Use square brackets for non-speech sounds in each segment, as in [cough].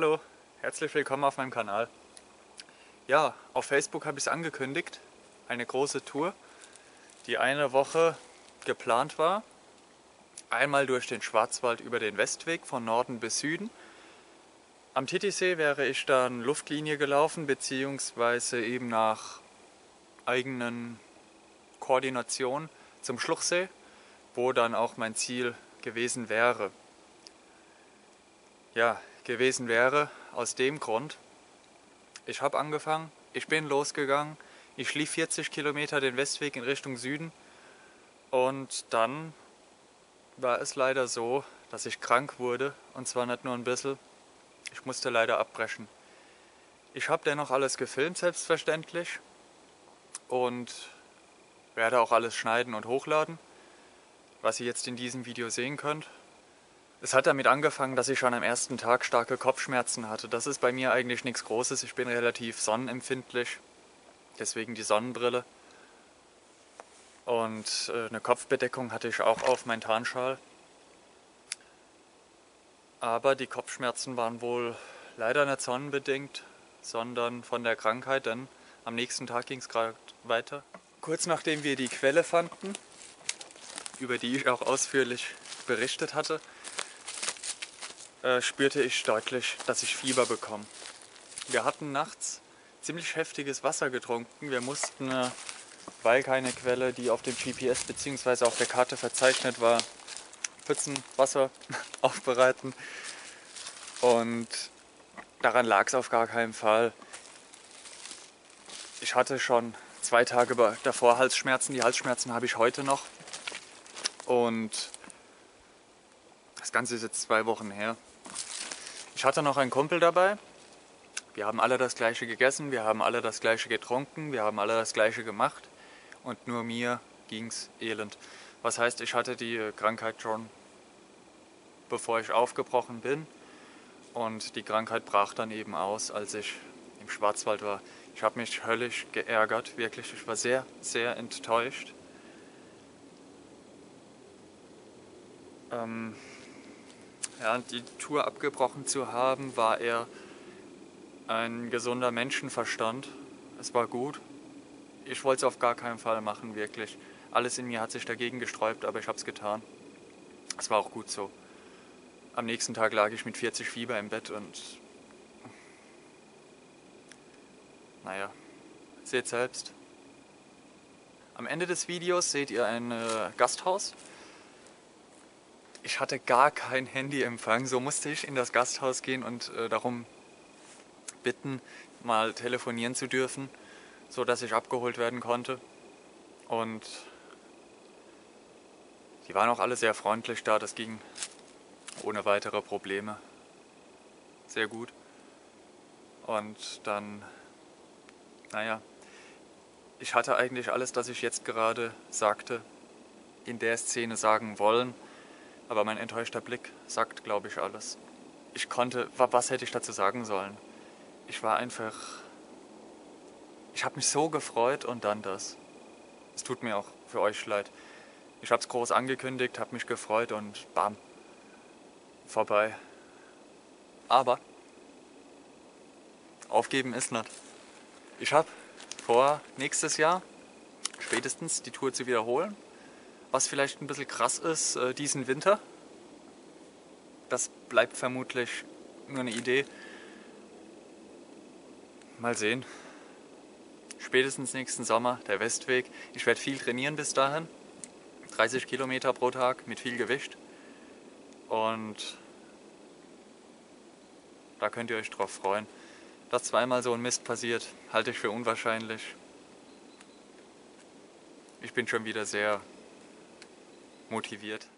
Hallo, herzlich willkommen auf meinem Kanal. Ja, auf Facebook habe ich es angekündigt, eine große Tour, die eine Woche geplant war. Einmal durch den Schwarzwald über den Westweg von Norden bis Süden. Am Titisee wäre ich dann Luftlinie gelaufen, beziehungsweise eben nach eigenen Koordination zum Schluchsee, wo dann auch mein Ziel gewesen wäre. Ja, gewesen wäre aus dem Grund, ich habe angefangen, ich bin losgegangen, ich schlief 40 Kilometer den Westweg in Richtung Süden und dann war es leider so, dass ich krank wurde und zwar nicht nur ein bisschen, ich musste leider abbrechen. Ich habe dennoch alles gefilmt, selbstverständlich und werde auch alles schneiden und hochladen, was ihr jetzt in diesem Video sehen könnt. Es hat damit angefangen, dass ich schon am ersten Tag starke Kopfschmerzen hatte. Das ist bei mir eigentlich nichts Großes. Ich bin relativ sonnenempfindlich, deswegen die Sonnenbrille. Und äh, eine Kopfbedeckung hatte ich auch auf, mein Tarnschal. Aber die Kopfschmerzen waren wohl leider nicht sonnenbedingt, sondern von der Krankheit, denn am nächsten Tag ging es gerade weiter. Kurz nachdem wir die Quelle fanden, über die ich auch ausführlich berichtet hatte, äh, spürte ich deutlich, dass ich Fieber bekomme. Wir hatten nachts ziemlich heftiges Wasser getrunken. Wir mussten, äh, weil keine Quelle, die auf dem GPS bzw. auf der Karte verzeichnet war, Pfützen Wasser [laughs] aufbereiten. Und daran lag es auf gar keinen Fall. Ich hatte schon zwei Tage davor Halsschmerzen. Die Halsschmerzen habe ich heute noch. Und das Ganze ist jetzt zwei Wochen her. Ich hatte noch einen Kumpel dabei. Wir haben alle das gleiche gegessen, wir haben alle das gleiche getrunken, wir haben alle das gleiche gemacht und nur mir ging's elend. Was heißt, ich hatte die Krankheit schon bevor ich aufgebrochen bin und die Krankheit brach dann eben aus, als ich im Schwarzwald war. Ich habe mich höllisch geärgert, wirklich. Ich war sehr, sehr enttäuscht. Ähm, ja, die Tour abgebrochen zu haben, war eher ein gesunder Menschenverstand. Es war gut. Ich wollte es auf gar keinen Fall machen, wirklich. Alles in mir hat sich dagegen gesträubt, aber ich habe es getan. Es war auch gut so. Am nächsten Tag lag ich mit 40 Fieber im Bett und naja, seht selbst. Am Ende des Videos seht ihr ein äh, Gasthaus ich hatte gar kein Handyempfang, so musste ich in das Gasthaus gehen und äh, darum bitten, mal telefonieren zu dürfen, so dass ich abgeholt werden konnte. Und die waren auch alle sehr freundlich da, das ging ohne weitere Probleme. Sehr gut. Und dann, naja, ich hatte eigentlich alles, das ich jetzt gerade sagte, in der Szene sagen wollen. Aber mein enttäuschter Blick sagt, glaube ich, alles. Ich konnte, was hätte ich dazu sagen sollen? Ich war einfach, ich habe mich so gefreut und dann das. Es tut mir auch für euch leid. Ich habe es groß angekündigt, habe mich gefreut und bam, vorbei. Aber aufgeben ist nicht. Ich habe vor, nächstes Jahr spätestens die Tour zu wiederholen was vielleicht ein bisschen krass ist, äh, diesen Winter. Das bleibt vermutlich nur eine Idee. Mal sehen. Spätestens nächsten Sommer der Westweg. Ich werde viel trainieren bis dahin. 30 Kilometer pro Tag mit viel Gewicht. Und da könnt ihr euch drauf freuen. Dass zweimal so ein Mist passiert, halte ich für unwahrscheinlich. Ich bin schon wieder sehr motiviert.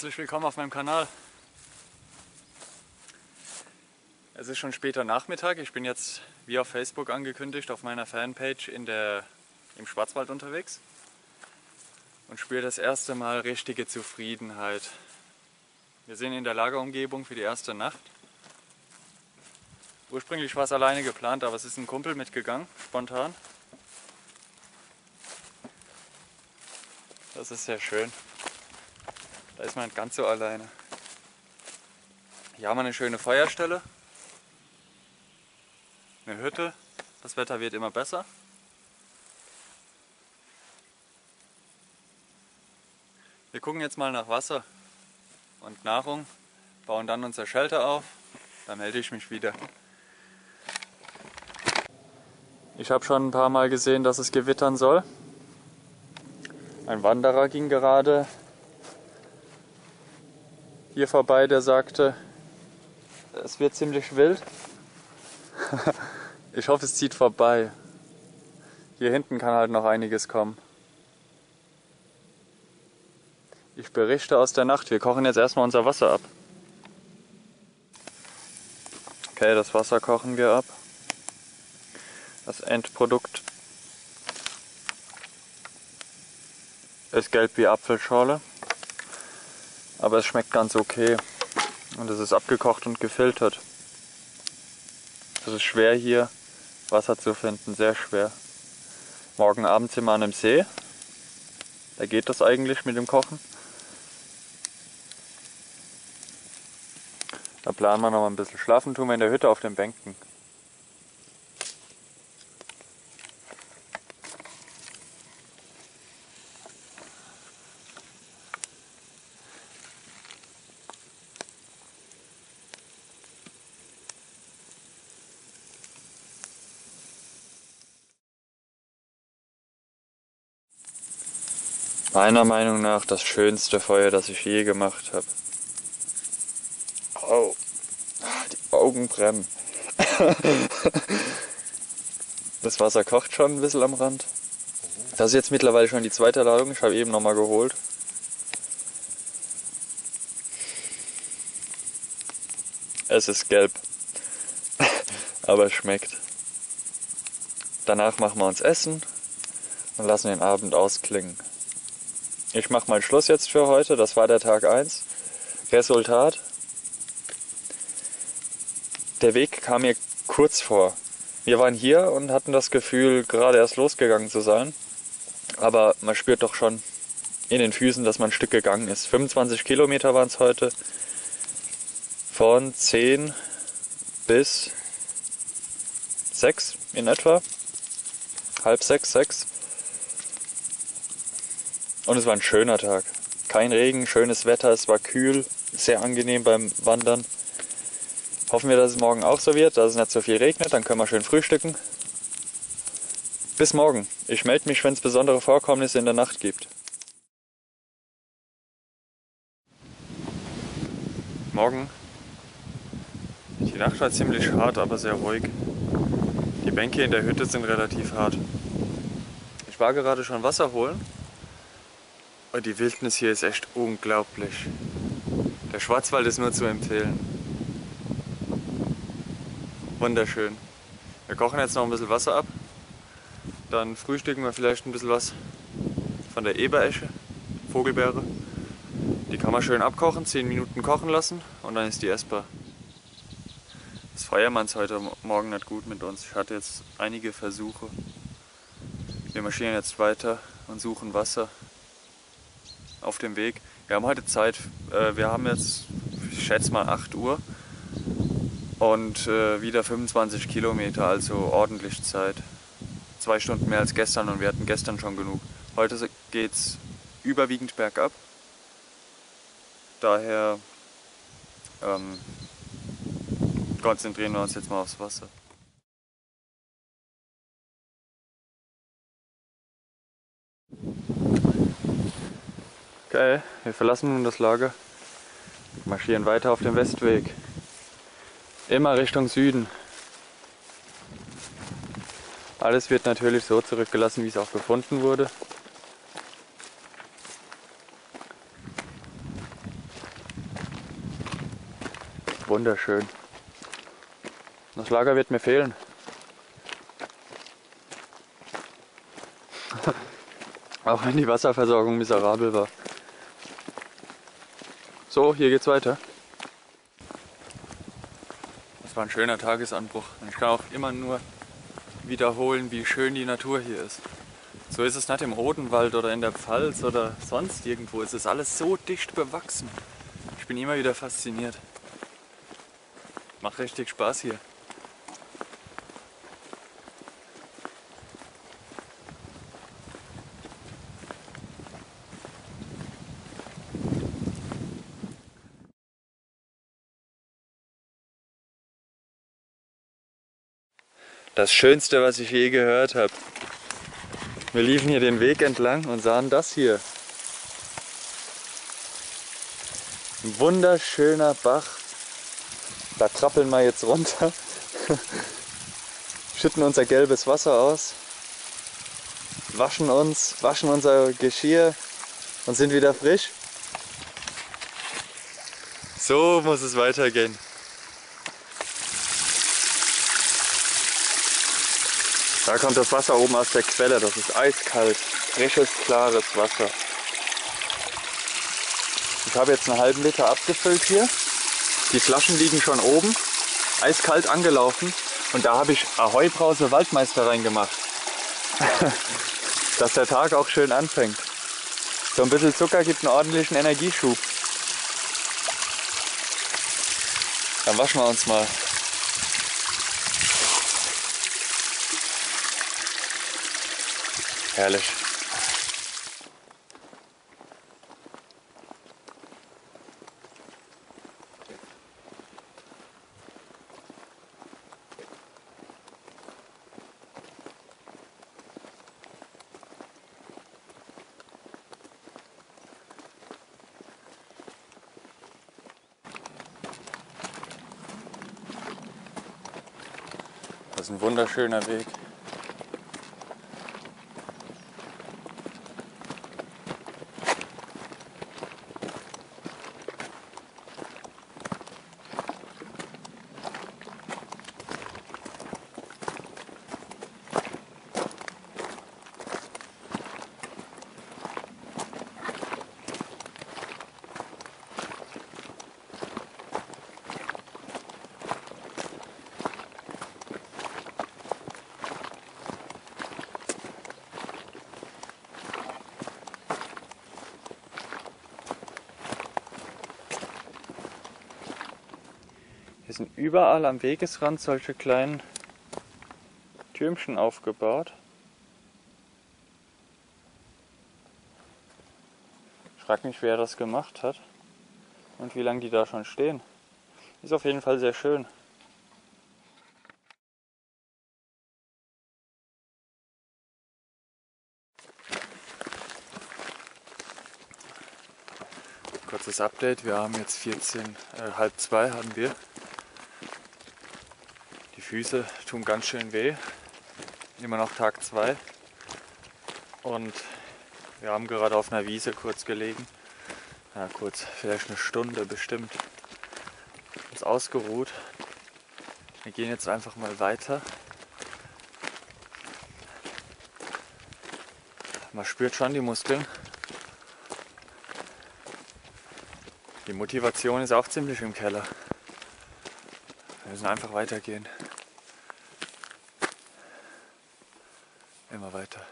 Herzlich willkommen auf meinem Kanal. Es ist schon später Nachmittag. Ich bin jetzt, wie auf Facebook angekündigt, auf meiner Fanpage in der, im Schwarzwald unterwegs und spüre das erste Mal richtige Zufriedenheit. Wir sind in der Lagerumgebung für die erste Nacht. Ursprünglich war es alleine geplant, aber es ist ein Kumpel mitgegangen, spontan. Das ist sehr schön. Da ist man nicht ganz so alleine. Hier haben wir eine schöne Feuerstelle. Eine Hütte. Das Wetter wird immer besser. Wir gucken jetzt mal nach Wasser und Nahrung, bauen dann unser Shelter auf. Dann melde ich mich wieder. Ich habe schon ein paar Mal gesehen, dass es gewittern soll. Ein Wanderer ging gerade hier vorbei, der sagte, es wird ziemlich wild. [laughs] ich hoffe, es zieht vorbei. Hier hinten kann halt noch einiges kommen. Ich berichte aus der Nacht. Wir kochen jetzt erstmal unser Wasser ab. Okay, das Wasser kochen wir ab. Das Endprodukt ist gelb wie Apfelschorle, aber es schmeckt ganz okay und es ist abgekocht und gefiltert. Es ist schwer hier Wasser zu finden, sehr schwer. Morgen Abend sind wir an einem See, da geht das eigentlich mit dem Kochen. Da planen wir noch mal ein bisschen schlafen, tun wir in der Hütte auf den Bänken. Meiner Meinung nach das schönste Feuer, das ich je gemacht habe. Oh, die Augen brennen. [laughs] das Wasser kocht schon ein bisschen am Rand. Das ist jetzt mittlerweile schon die zweite Ladung. Ich habe eben nochmal geholt. Es ist gelb, [laughs] aber es schmeckt. Danach machen wir uns Essen und lassen den Abend ausklingen. Ich mache mal Schluss jetzt für heute. Das war der Tag 1. Resultat. Der Weg kam mir kurz vor. Wir waren hier und hatten das Gefühl, gerade erst losgegangen zu sein. Aber man spürt doch schon in den Füßen, dass man ein Stück gegangen ist. 25 Kilometer waren es heute. Von 10 bis 6 in etwa. Halb 6, 6. Und es war ein schöner Tag. Kein Regen, schönes Wetter, es war kühl, sehr angenehm beim Wandern. Hoffen wir, dass es morgen auch so wird, dass es nicht so viel regnet, dann können wir schön frühstücken. Bis morgen. Ich melde mich, wenn es besondere Vorkommnisse in der Nacht gibt. Morgen. Die Nacht war ziemlich hart, aber sehr ruhig. Die Bänke in der Hütte sind relativ hart. Ich war gerade schon Wasser holen und die Wildnis hier ist echt unglaublich. Der Schwarzwald ist nur zu empfehlen. Wunderschön. Wir kochen jetzt noch ein bisschen Wasser ab. Dann frühstücken wir vielleicht ein bisschen was von der Eberesche, Vogelbeere. Die kann man schön abkochen, 10 Minuten kochen lassen und dann ist die essbar. Das Feuermann ist heute Morgen nicht gut mit uns. Ich hatte jetzt einige Versuche. Wir marschieren jetzt weiter und suchen Wasser auf dem Weg. Wir haben heute Zeit, äh, wir haben jetzt, ich schätze mal 8 Uhr und äh, wieder 25 Kilometer, also ordentlich Zeit. Zwei Stunden mehr als gestern und wir hatten gestern schon genug. Heute geht es überwiegend bergab. Daher ähm, konzentrieren wir uns jetzt mal aufs Wasser. Geil, wir verlassen nun das Lager, marschieren weiter auf dem Westweg. Immer Richtung Süden. Alles wird natürlich so zurückgelassen, wie es auch gefunden wurde. Wunderschön. Das Lager wird mir fehlen. [laughs] auch wenn die Wasserversorgung miserabel war. So, hier geht's weiter. Das war ein schöner Tagesanbruch. Ich kann auch immer nur wiederholen, wie schön die Natur hier ist. So ist es nicht im Odenwald oder in der Pfalz oder sonst irgendwo. Es ist alles so dicht bewachsen. Ich bin immer wieder fasziniert. Macht richtig Spaß hier. Das Schönste, was ich je gehört habe. Wir liefen hier den Weg entlang und sahen das hier. Ein wunderschöner Bach. Da trappeln wir jetzt runter. [laughs] Schütten unser gelbes Wasser aus. Waschen uns, waschen unser Geschirr und sind wieder frisch. So muss es weitergehen. Da kommt das Wasser oben aus der Quelle. Das ist eiskalt, frisches, klares Wasser. Ich habe jetzt einen halben Liter abgefüllt hier. Die Flaschen liegen schon oben, eiskalt angelaufen. Und da habe ich Ahoi Brause Waldmeister reingemacht. [laughs] Dass der Tag auch schön anfängt. So ein bisschen Zucker gibt einen ordentlichen Energieschub. Dann waschen wir uns mal. Herrlich. Das ist ein wunderschöner Weg. Sind überall am Wegesrand solche kleinen Türmchen aufgebaut. Ich frage mich, wer das gemacht hat und wie lange die da schon stehen. Ist auf jeden Fall sehr schön. Kurzes Update, wir haben jetzt 14, äh, halb zwei haben wir. Füße tun ganz schön weh. Immer noch Tag 2. Und wir haben gerade auf einer Wiese kurz gelegen. Ja, kurz, vielleicht eine Stunde bestimmt. Uns ausgeruht. Wir gehen jetzt einfach mal weiter. Man spürt schon die Muskeln. Die Motivation ist auch ziemlich im Keller. Wir müssen einfach weitergehen. Immer weiter.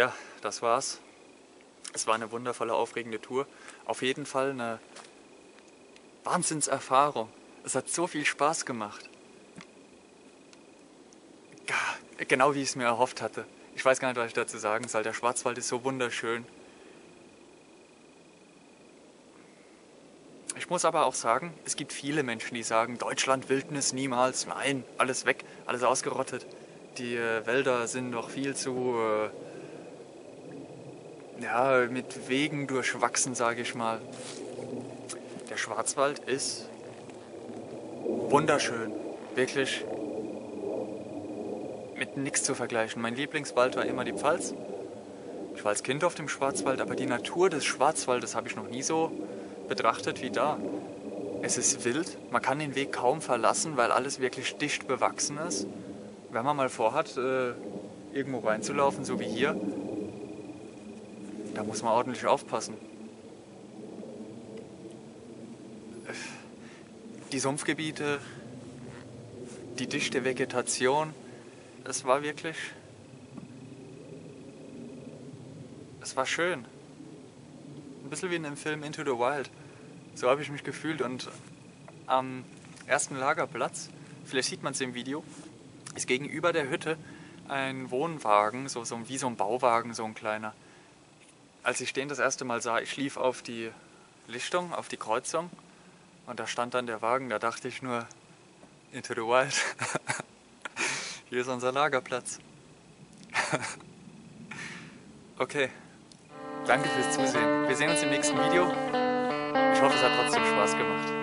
Ja, das war's. Es war eine wundervolle, aufregende Tour. Auf jeden Fall eine Wahnsinnserfahrung. Es hat so viel Spaß gemacht. Genau wie ich es mir erhofft hatte. Ich weiß gar nicht, was ich dazu sagen soll. Der Schwarzwald ist so wunderschön. Ich Ich muss aber auch sagen, es gibt viele Menschen, die sagen, Deutschland Wildnis niemals, nein, alles weg, alles ausgerottet. Die äh, Wälder sind noch viel zu äh, ja, mit Wegen durchwachsen, sage ich mal. Der Schwarzwald ist wunderschön, wirklich mit nichts zu vergleichen. Mein Lieblingswald war immer die Pfalz. Ich war als Kind auf dem Schwarzwald, aber die Natur des Schwarzwaldes habe ich noch nie so betrachtet wie da. Es ist wild, man kann den Weg kaum verlassen, weil alles wirklich dicht bewachsen ist. Wenn man mal vorhat, äh, irgendwo reinzulaufen, so wie hier, da muss man ordentlich aufpassen. Die Sumpfgebiete, die dichte Vegetation, es war wirklich. Es war schön. Ein bisschen wie in dem Film Into the Wild. So habe ich mich gefühlt und am ersten Lagerplatz, vielleicht sieht man es im Video, ist gegenüber der Hütte ein Wohnwagen, so, so wie so ein Bauwagen, so ein kleiner. Als ich den das erste Mal sah, ich lief auf die Lichtung, auf die Kreuzung und da stand dann der Wagen, da dachte ich nur, Into the Wild. [laughs] Hier ist unser Lagerplatz. [laughs] okay. Danke fürs Zusehen. Wir sehen uns im nächsten Video. Ich hoffe, es hat trotzdem Spaß gemacht.